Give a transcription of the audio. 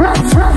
rock, rock.